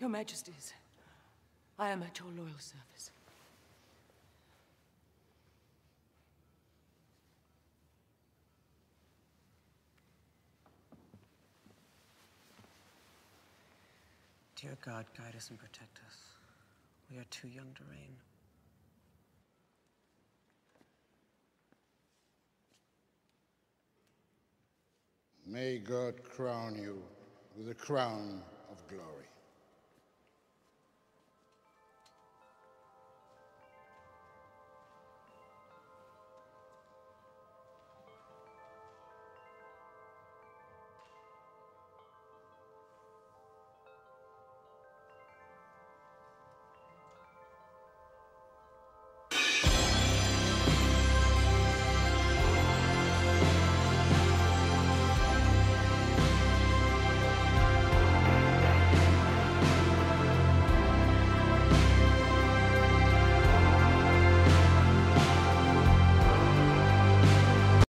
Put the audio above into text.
Your Majesties, I am at your loyal service. Dear God, guide us and protect us. We are too young to reign. May God crown you with a crown of glory.